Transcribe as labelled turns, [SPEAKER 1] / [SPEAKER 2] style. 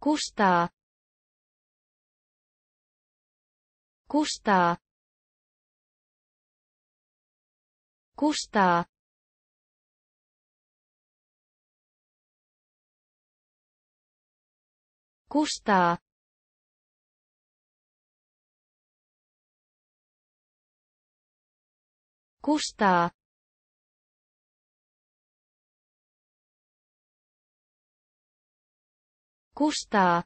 [SPEAKER 1] kustaa. Kustaa. Kustaa. Kustaa. Kustaa kustaa